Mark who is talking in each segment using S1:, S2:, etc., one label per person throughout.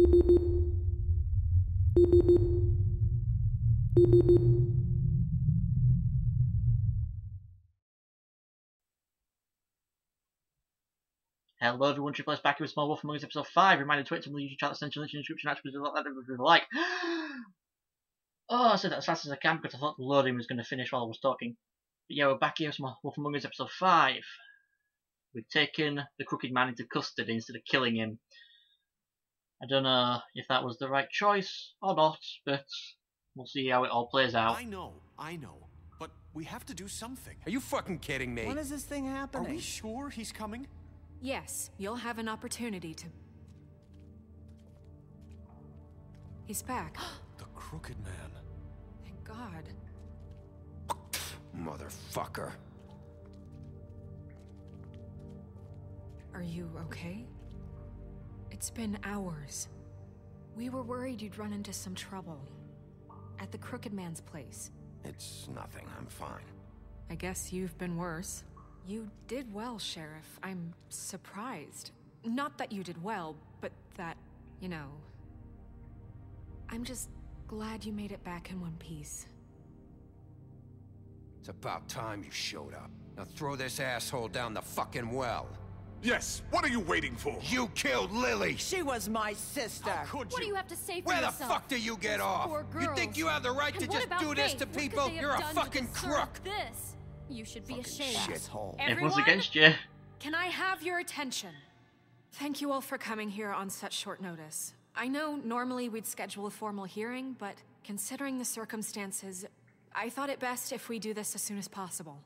S1: Hello everyone, Triple S back here with Small Wolf Among Us episode 5. Reminder to it to the YouTube channel, essential link in the description, actually, like that if you like. Oh, I said that as fast as I can because I thought the loading was going to finish while I was talking. But yeah, we're back here with Small Wolf Among Us episode 5. We've taken the Crooked Man into custody instead of killing him. I don't know if that was the right choice or not, but we'll see how it all plays out.
S2: I know, I know. But we have to do something.
S3: Are you fucking kidding me?
S4: When is this thing happening?
S2: Are we sure he's coming?
S5: Yes, you'll have an opportunity to. He's back.
S2: The Crooked Man.
S5: Thank God.
S3: Motherfucker.
S5: Are you okay? It's been hours. We were worried you'd run into some trouble. At the Crooked Man's place.
S3: It's nothing. I'm fine.
S5: I guess you've been worse. You did well, Sheriff. I'm surprised. Not that you did well, but that, you know. I'm just glad you made it back in one piece.
S3: It's about time you showed up. Now throw this asshole down the fucking well.
S6: Yes, what are you waiting for?
S3: You killed Lily!
S4: She was my sister.
S2: How could you?
S7: What do
S2: you?
S7: you have to say for
S3: Where the fuck do you get
S7: Those
S3: off?
S7: poor
S3: You think you have the right
S7: And
S3: to just do this to people? You're a fucking crook!
S7: This. You should be
S3: Fucking
S7: ashamed.
S3: shithole.
S1: Everyone's
S7: Everyone?
S1: against you.
S5: Can I have your attention? Thank you all for coming here on such short notice. I know normally we'd schedule a formal hearing, but considering the circumstances, I thought it best if we do this as soon as possible.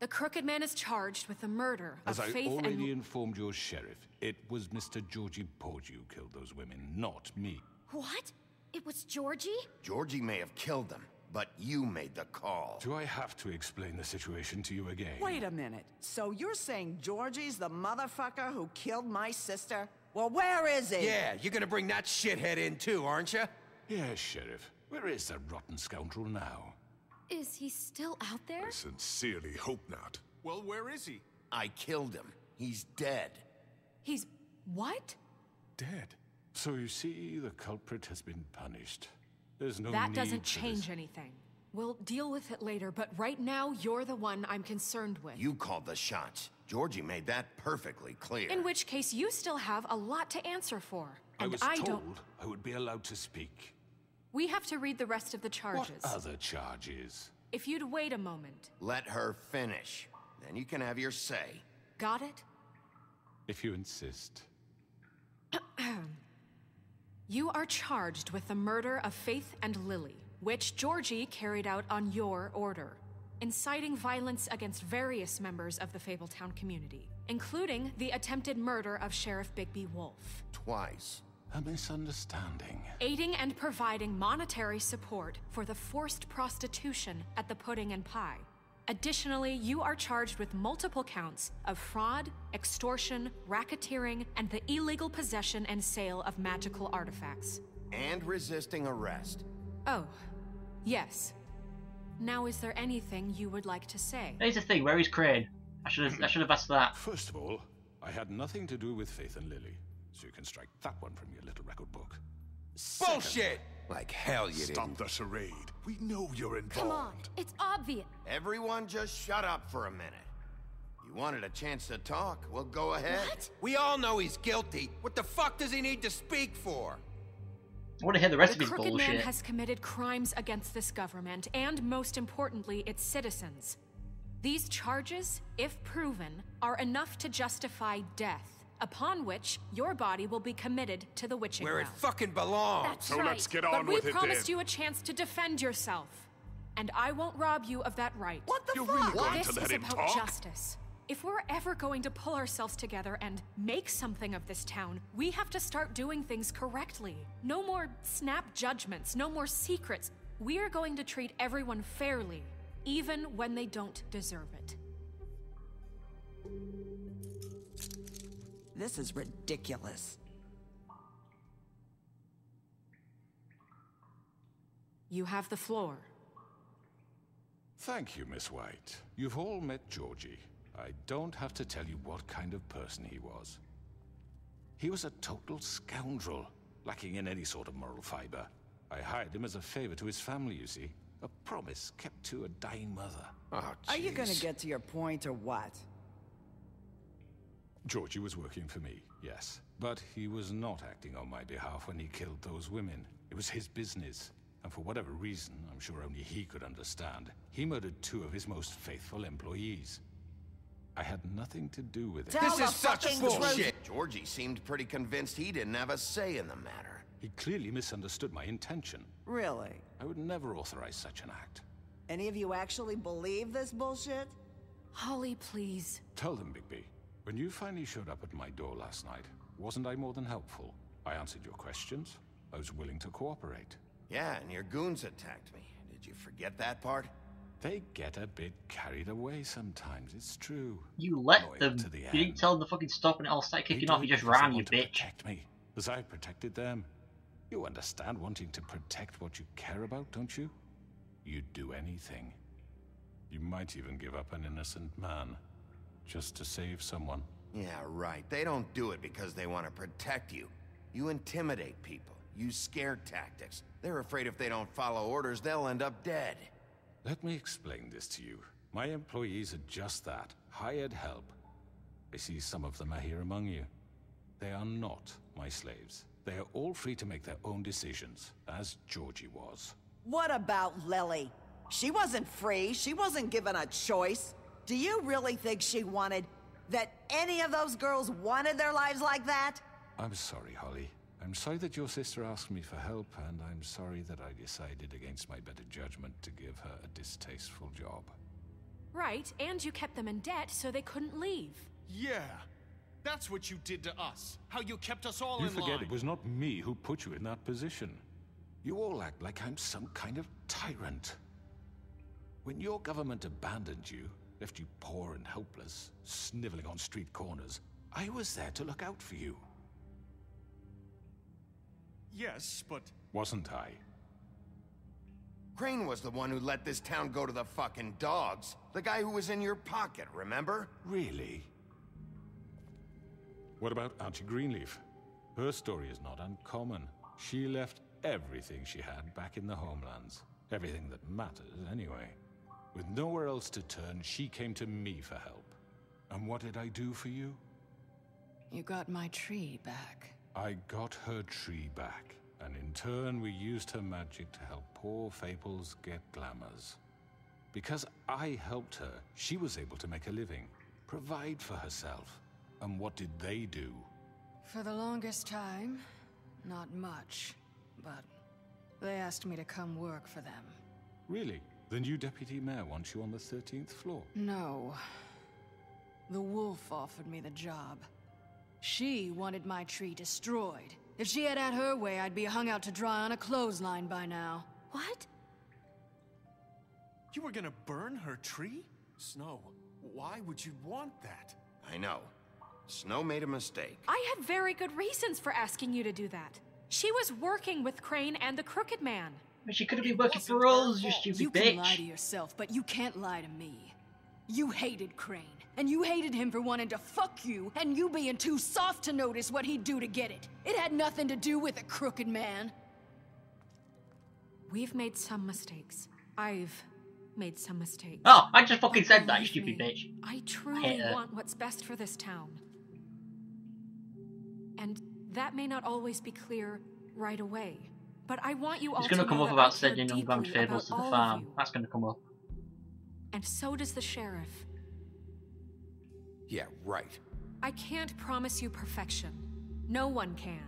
S5: The Crooked Man is charged with the murder
S6: As
S5: of
S6: I
S5: Faith
S6: already
S5: and...
S6: informed your sheriff, it was Mr. Georgie Porgy who killed those women, not me.
S7: What? It was Georgie?
S3: Georgie may have killed them, but you made the call.
S6: Do I have to explain the situation to you again?
S4: Wait a minute. So you're saying Georgie's the motherfucker who killed my sister? Well, where is he?
S3: Yeah, you're gonna bring that shithead in too, aren't you?
S6: Yes, Sheriff. Where is that rotten scoundrel now?
S7: Is he still out there?
S6: I sincerely hope not.
S2: Well, where is he?
S3: I killed him. He's dead.
S5: He's... what?
S6: Dead. So you see, the culprit has been punished. There's no
S5: that
S6: need
S5: doesn't change
S6: this.
S5: anything. We'll deal with it later, but right now, you're the one I'm concerned with.
S3: You called the shots. Georgie made that perfectly clear.
S5: In which case, you still have a lot to answer for.
S6: And I
S5: And
S6: was
S5: I
S6: told
S5: don't...
S6: I would be allowed to speak.
S5: We have to read the rest of the charges.
S6: What other charges?
S5: If you'd wait a moment.
S3: Let her finish. Then you can have your say.
S5: Got it?
S6: If you insist.
S5: You are charged with the murder of Faith and Lily, which Georgie carried out on your order, inciting violence against various members of the Fabletown community, including the attempted murder of Sheriff Bigby Wolf,
S3: Twice.
S6: A misunderstanding.
S5: aiding and providing monetary support for the forced prostitution at the Pudding and Pie. Additionally, you are charged with multiple counts of fraud, extortion, racketeering, and the illegal possession and sale of magical artifacts.
S3: And resisting arrest.
S5: Oh, yes. Now, is there anything you would like to say?
S1: Here's the thing, where is Crane? I should have I should have asked that.
S6: First of all, I had nothing to do with Faith and Lily, so you can strike that one from your little record book.
S3: Bullshit! Like hell you
S6: Stop
S3: didn't.
S6: the charade. We know you're involved.
S7: Come on. It's obvious.
S3: Everyone just shut up for a minute. You wanted a chance to talk? Well, go ahead.
S7: What?
S3: We all know he's guilty. What the fuck does he need to speak for?
S1: I want to hear the rest
S5: The
S1: of his
S5: Crooked Man has committed crimes against this government and, most importantly, its citizens. These charges, if proven, are enough to justify death, upon which your body will be committed to the witching
S3: Where it fucking belongs.
S7: That's
S6: So
S7: right.
S6: let's get
S5: But
S6: on
S5: we
S6: with it We
S5: promised
S6: then.
S5: you a chance to defend yourself, and I won't rob you of that right.
S4: What the
S6: You're
S4: fuck?
S6: really going
S5: This
S6: to let
S5: is
S6: him
S5: about
S6: talk?
S5: justice. If we're ever going to pull ourselves together and make something of this town, we have to start doing things correctly. No more snap judgments, no more secrets. We are going to treat everyone fairly, even when they don't deserve it.
S4: This is ridiculous.
S5: You have the floor.
S6: Thank you, Miss White. You've all met Georgie. I don't have to tell you what kind of person he was. He was a total scoundrel, lacking in any sort of moral fiber. I hired him as a favor to his family, you see. A promise kept to a dying mother.
S3: Oh,
S4: Are you gonna get to your point or what?
S6: Georgie was working for me, yes. But he was not acting on my behalf when he killed those women. It was his business. And for whatever reason, I'm sure only he could understand, he murdered two of his most faithful employees. I had nothing to do with it.
S4: Tell
S3: This is such bullshit. Georgie seemed pretty convinced he didn't have a say in the matter.
S6: He clearly misunderstood my intention.
S4: Really?
S6: I would never authorize such an act.
S4: Any of you actually believe this bullshit?
S5: Holly, please.
S6: Tell them, Bigby. When you finally showed up at my door last night, wasn't I more than helpful? I answered your questions. I was willing to cooperate.
S3: Yeah, and your goons attacked me. Did you forget that part?
S6: They get a bit carried away sometimes, it's true.
S1: You let
S6: Loyal
S1: them.
S6: to the
S1: You didn't tell them to fucking stop and it all started
S6: They
S1: kicking
S6: do
S1: off. You just ran, you bitch.
S6: Protect me, as I protected them. You understand wanting to protect what you care about, don't you? You'd do anything. You might even give up an innocent man, just to save someone.
S3: Yeah, right. They don't do it because they want to protect you. You intimidate people, use scare tactics. They're afraid if they don't follow orders, they'll end up dead.
S6: Let me explain this to you. My employees are just that hired help. I see some of them are here among you. They are not my slaves. They are all free to make their own decisions, as Georgie was.
S4: What about Lily? She wasn't free. She wasn't given a choice. Do you really think she wanted that any of those girls wanted their lives like that?
S6: I'm sorry, Holly. I'm sorry that your sister asked me for help, and I'm sorry that I decided against my better judgment to give her a distasteful job.
S5: Right, and you kept them in debt so they couldn't leave.
S2: Yeah. That's what you did to us. How you kept us all
S6: You
S2: in
S6: forget
S2: line.
S6: it was not me who put you in that position. You all act like I'm some kind of tyrant. When your government abandoned you, left you poor and helpless, sniveling on street corners, I was there to look out for you,
S2: Yes, but
S6: wasn't I?
S3: Crane was the one who let this town go to the fucking dogs. The guy who was in your pocket, remember?
S6: Really? What about Auntie Greenleaf? Her story is not uncommon. She left everything she had back in the homelands. Everything that matters, anyway. With nowhere else to turn, she came to me for help. And what did I do for you?
S8: You got my tree back.
S6: I got her tree back, and in turn we used her magic to help poor Fables get glamours. Because I helped her, she was able to make a living, provide for herself. And what did they do?
S8: For the longest time, not much. But they asked me to come work for them.
S6: Really? The new deputy mayor wants you on the 13th floor.
S8: No. The wolf offered me the job. She wanted my tree destroyed. If she had had her way, I'd be hung out to dry on a clothesline by now.
S7: What?
S2: you were gonna burn her tree? Snow, why would you want that?
S3: I know. Snow made a mistake.
S5: I had very good reasons for asking you to do that. She was working with Crane and the Crooked Man.
S1: But she could have
S2: It
S1: been working for
S2: her
S1: us, you
S2: fault.
S1: stupid
S8: You
S1: bitch.
S8: can lie to yourself, but you can't lie to me. You hated Crane, and you hated him for wanting to fuck you, and you being too soft to notice what he'd do to get it. It had nothing to do with a crooked man.
S5: We've made some mistakes. I've made some mistakes.
S1: Oh, I just fucking said that, you stupid
S5: me,
S1: bitch.
S5: I truly
S1: Hate her.
S5: want what's best for this town. And that may not always be clear right away. But I want you all
S1: It's gonna come up about sending unbound
S5: deeply
S1: fables to the farm. That's gonna come up.
S5: And so does the sheriff.
S3: Yeah, right.
S5: I can't promise you perfection. No one can.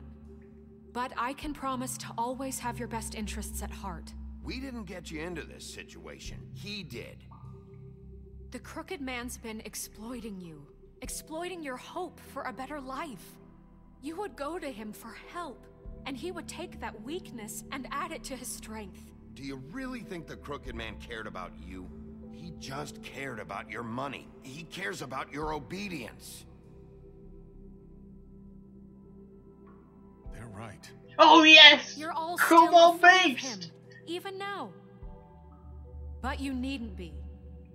S5: But I can promise to always have your best interests at heart.
S3: We didn't get you into this situation. He did.
S5: The crooked man's been exploiting you, exploiting your hope for a better life. You would go to him for help, and he would take that weakness and add it to his strength.
S3: Do you really think the Crooked Man cared about you? He just cared about your money. He cares about your obedience.
S2: They're right.
S1: Oh yes!
S5: You're all
S1: Come
S5: still
S1: on,
S5: afraid of him, even now. But you needn't be.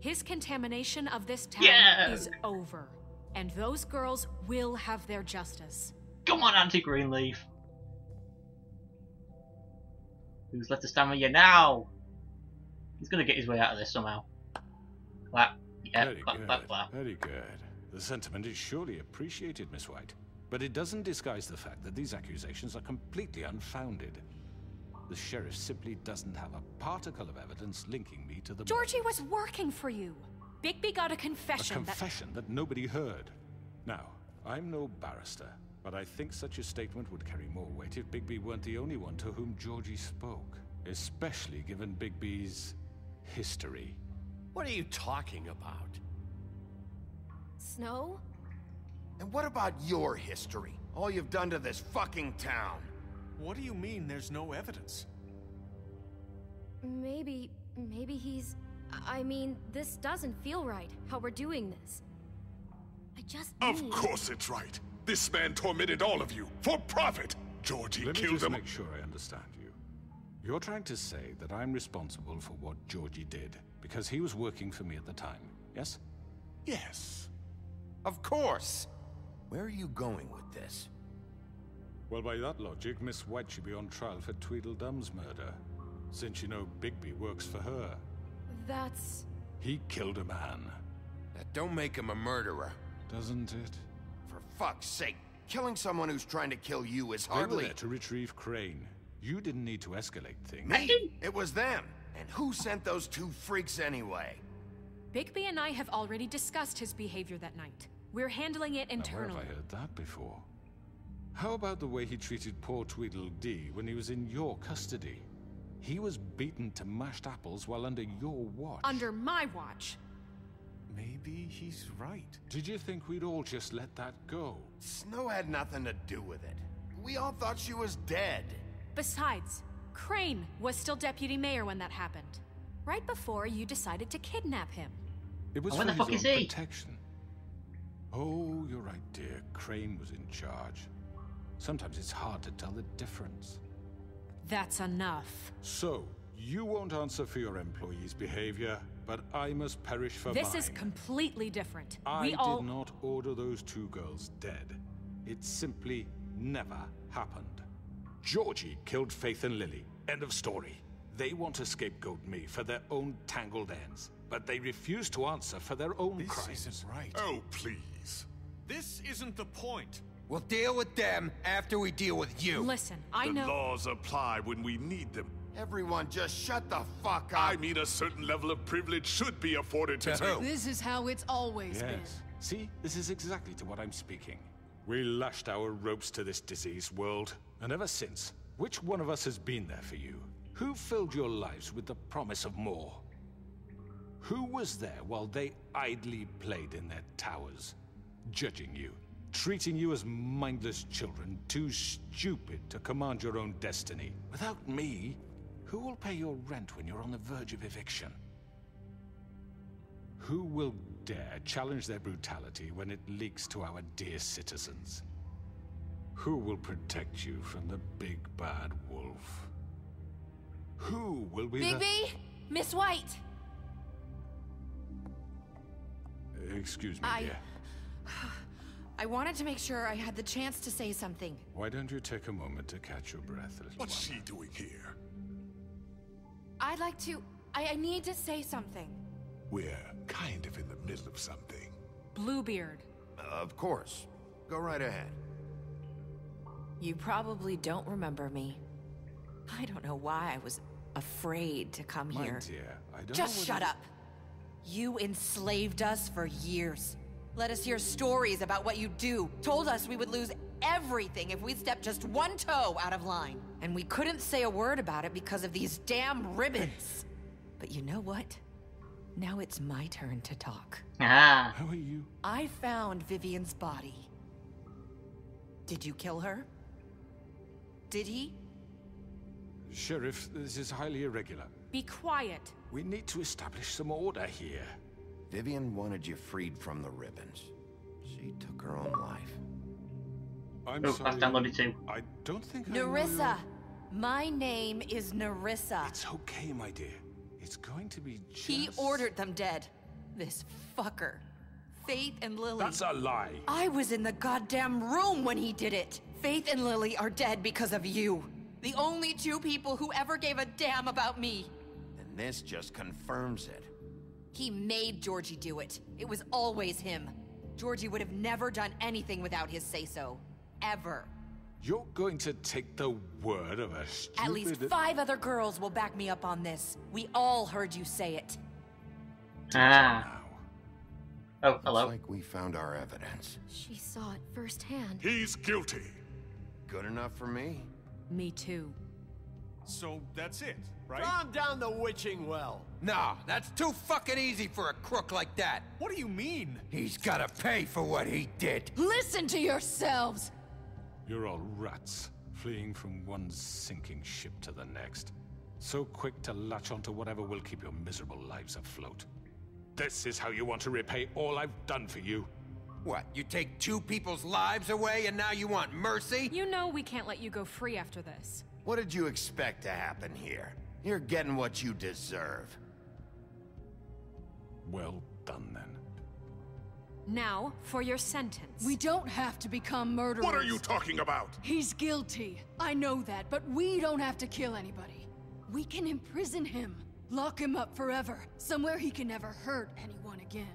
S5: His contamination of this town
S1: Yeah.
S5: is over, and those girls will have their justice.
S1: Come on, Auntie Greenleaf. Who's left to stand with you now? He's gonna get his way out of this somehow. Clap. Yeah,
S6: Very
S1: clap,
S6: good.
S1: clap, clap.
S6: Very good. The sentiment is surely appreciated, Miss White. But it doesn't disguise the fact that these accusations are completely unfounded. The sheriff simply doesn't have a particle of evidence linking me to the
S5: Georgie was working for you. Bigby got a
S6: A
S5: confession that...
S6: confession that nobody heard. Now, I'm no barrister, but I think such a statement would carry more weight if Bigby weren't the only one to whom Georgie spoke. Especially given Bigby's history.
S2: What are you talking about?
S7: Snow?
S3: And what about your history? All you've done to this fucking town.
S2: What do you mean there's no evidence?
S7: Maybe. Maybe he's. I mean, this doesn't feel right, how we're doing this. I just.
S9: Of
S7: need-
S9: course it's right. This man tormented all of you for profit. Georgie
S6: Let me
S9: killed
S6: just
S9: him.
S6: make sure I understand you. You're trying to say that I'm responsible for what Georgie did because he was working for me at the time, yes?
S9: Yes.
S3: Of course. Where are you going with this?
S6: Well, by that logic, Miss White should be on trial for Tweedledum's murder, since you know Bigby works for her.
S7: That's.
S6: He killed a man,
S3: That don't make him a murderer.
S6: doesn't it?
S3: For fuck's sake, killing someone who's trying to kill you is
S6: They were
S3: hardly...
S6: there to retrieve Crane. You didn't need to escalate things.
S3: Me? It was them. And who sent those two freaks anyway?
S5: Bigby and I have already discussed his behavior that night. We're handling it
S6: Now, where
S5: internally.
S6: have I heard that before? How about the way he treated poor Tweedledee when he was in your custody? He was beaten to mashed apples while under your watch.
S5: Under my watch.
S2: Maybe he's right.
S6: Did you think we'd all just let that go?
S3: Snow had nothing to do with it. We all thought she was dead.
S5: Besides, Crane was still deputy mayor when that happened. Right before you decided to kidnap him.
S6: It was
S1: Oh,
S6: for
S1: when the
S6: his own
S1: he?
S6: protection. Oh, you're right, dear. Crane was in charge. Sometimes it's hard to tell the difference.
S5: That's enough.
S6: So, you won't answer for your employees' behavior, but I must perish for
S5: This
S6: mine.
S5: is completely different.
S6: I
S5: we all.
S6: did not order those two girls dead. It simply never happened. Georgie killed Faith and Lily. End of story. They want to scapegoat me for their own tangled ends, but they refuse to answer for their own
S2: This
S6: crimes.
S2: isn't right.
S9: Oh, please.
S2: This isn't the point.
S3: We'll deal with them after we deal with you.
S5: Listen, I
S9: the
S5: know.
S9: laws apply when we need them.
S3: Everyone just shut the fuck up.
S9: I mean, a certain level of privilege should be afforded to,
S3: To who?
S8: This is how it's always
S6: Yes. See, this is exactly to what I'm speaking. We lashed our ropes to this diseased world, and ever since, which one of us has been there for you? Who filled your lives with the promise of more? Who was there while they idly played in their towers, judging you, treating you as mindless children, too stupid to command your own destiny? Without me, who will pay your rent when you're on the verge of eviction? Who will dare challenge their brutality when it leaks to our dear citizens? Who will protect you from the big bad wolf? Who will be
S7: Bigby? Miss White!
S6: Excuse me,
S10: I-
S6: dear.
S10: I wanted to make sure I had the chance to say something.
S6: Why don't you take a moment to catch your breath, little
S9: What's
S6: one?
S9: she doing here?
S10: I'd like to. I, I need to say something.
S9: We're kind of in the middle of something.
S5: Bluebeard.
S3: Uh, of course. Go right ahead.
S10: You probably don't remember me. I don't know why I was afraid to come
S6: My
S10: here.
S6: dear, I don't
S10: Just
S6: know
S10: shut
S6: whether-
S10: up. You enslaved us for years. Let us hear stories about what you do. Told us we would lose everything if we stepped just one toe out of line. And we couldn't say a word about it because of these damn ribbons. but you know what? Now it's my turn to talk.
S1: Ah.
S6: How are you?
S10: I found Vivian's body. Did you kill her? Did he?
S6: Sheriff, this is highly irregular.
S5: Be quiet.
S6: We need to establish some order here.
S3: Vivian wanted you freed from the ribbons. She took her own life.
S6: I'm
S1: Oh,
S6: sorry.
S1: that's downloaded too.
S6: I don't think I
S10: Nerissa. My name is Nerissa.
S6: It's okay, my dear. It's going to be just...
S10: He ordered them dead. This fucker. Faith and Lily.
S6: That's a lie.
S10: I was in the goddamn room when he did it. Faith and Lily are dead because of you. The only two people who ever gave a damn about me.
S3: And this just confirms it.
S10: He made Georgie do it. It was always him. Georgie would have never done anything without his say-so. Ever.
S6: You're going to take the word of a stupid...
S10: At least five other girls will back me up on this. We all heard you say it.
S1: Ah. Oh, hello.
S3: Looks like we found our evidence.
S7: She saw it firsthand.
S9: He's guilty.
S3: Good enough for me?
S5: Me too.
S2: So that's it, right?
S11: Calm down the witching well.
S12: Nah, that's too fucking easy for a crook like that.
S2: What do you mean?
S12: He's gotta pay for what he did.
S8: Listen to yourselves!
S6: You're all rats, fleeing from one sinking ship to the next. So quick to latch onto whatever will keep your miserable lives afloat. This is how you want to repay all I've done for you?
S12: What, you take two people's lives away and now you want mercy?
S5: You know we can't let you go free after this.
S3: What did you expect to happen here? You're getting what you deserve.
S6: Well done, then.
S5: Now, for your sentence.
S8: We don't have to become murderers.
S9: What are you talking about?
S8: He's guilty. I know that, but we don't have to kill anybody. We can imprison him. Lock him up forever. Somewhere he can never hurt anyone again.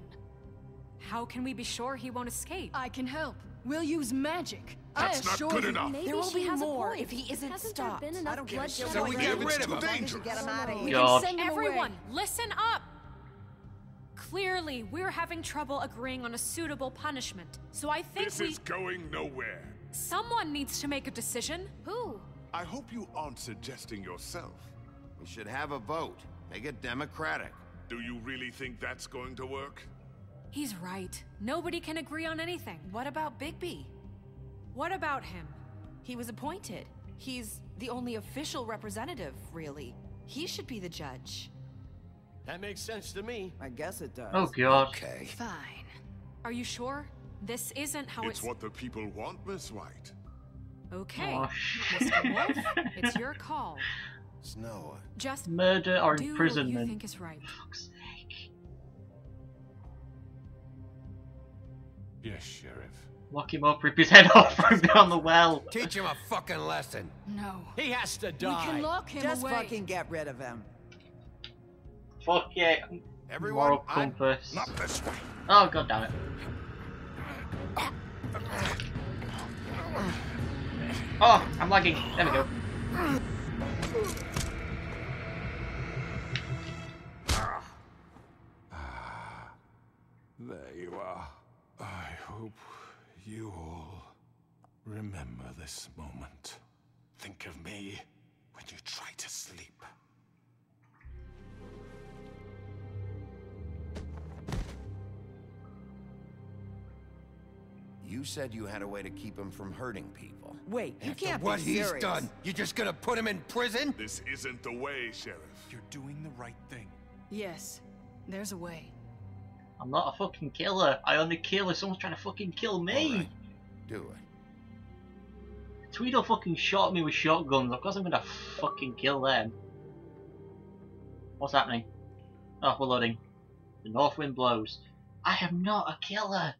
S5: How can we be sure he won't escape?
S8: I can help. We'll use magic.
S9: That's
S8: I
S9: not
S8: assure
S9: good
S8: you.
S9: enough.
S7: Maybe
S10: There will be more if he isn't
S7: Hasn't
S10: stopped.
S7: There been enough
S4: don't give a shit
S12: So we
S7: already?
S12: get rid of
S9: too
S12: him.
S9: dangerous.
S4: Get him out of
S8: We
S4: here.
S1: God.
S8: can send him
S5: Everyone,
S8: away.
S5: listen up! Clearly, we're having trouble agreeing on a suitable punishment. So I think
S9: This
S5: we...
S9: is going nowhere.
S5: Someone needs to make a decision.
S7: Who?
S9: I hope you aren't suggesting yourself.
S3: We should have a vote. Make it democratic.
S9: Do you really think that's going to work?
S5: He's right. Nobody can agree on anything.
S10: What about Bigby?
S5: What about him?
S10: He was appointed. He's the only official representative, really. He should be the judge.
S11: That makes sense to me.
S4: I guess it does.
S1: Oh god.
S12: Okay.
S8: Fine.
S5: Are you sure? This isn't how
S9: it's
S5: it's...
S9: what the people want, Miss White.
S5: Okay.
S1: Oh, shit.
S5: Mr. Wolf, it's your call.
S3: Snow,
S5: Just
S1: Murder or
S5: do what you think is right.
S1: Fuck's sake.
S6: Yes, Sheriff.
S1: Lock him up, rip his head off, throw him down the well.
S12: Teach him a fucking lesson.
S8: No.
S11: He has to die.
S8: We
S11: die.
S8: can lock him
S4: Just
S8: away.
S4: fucking get rid of him.
S1: Fuck yeah.
S3: everyone,
S1: Moral compass.
S9: Not this way.
S1: Oh god damn it. Oh, I'm lagging. There we go.
S6: There you are. I hope you all remember this moment. Think of me when you try to sleep.
S3: You said you had a way to keep him from hurting people.
S4: Wait, you
S12: After
S4: can't be serious.
S12: what
S4: be
S12: he's done, you're just gonna put him in prison?
S9: This isn't the way, Sheriff.
S2: You're doing the right thing.
S8: Yes. There's a way.
S1: I'm not a fucking killer. I only kill if someone's trying to fucking kill me.
S3: Alright, Do it.
S1: Tweedle fucking shot me with shotguns. Of course I'm gonna fucking kill them. What's happening? Oh, we're loading. The north wind blows. I am not a killer.